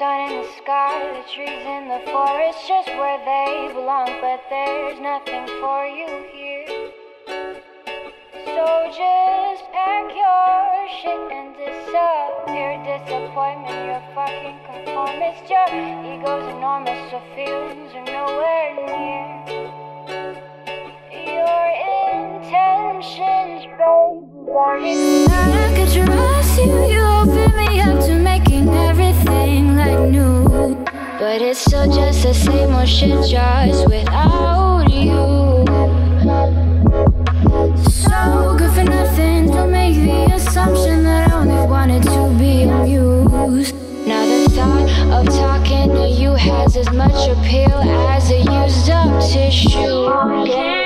are the sky, the trees in the forest just where they belong, but there's nothing for you here. So just pack your shit and disappear. Disappointment, you're fucking conformist. Your ego's enormous, so feelings are nowhere near. Your intentions, baby, I But it's still just the same old shit, just without you. So good for nothing, don't make the assumption that I only wanted to be amused. Now the thought of talking to you has as much appeal as a used up tissue.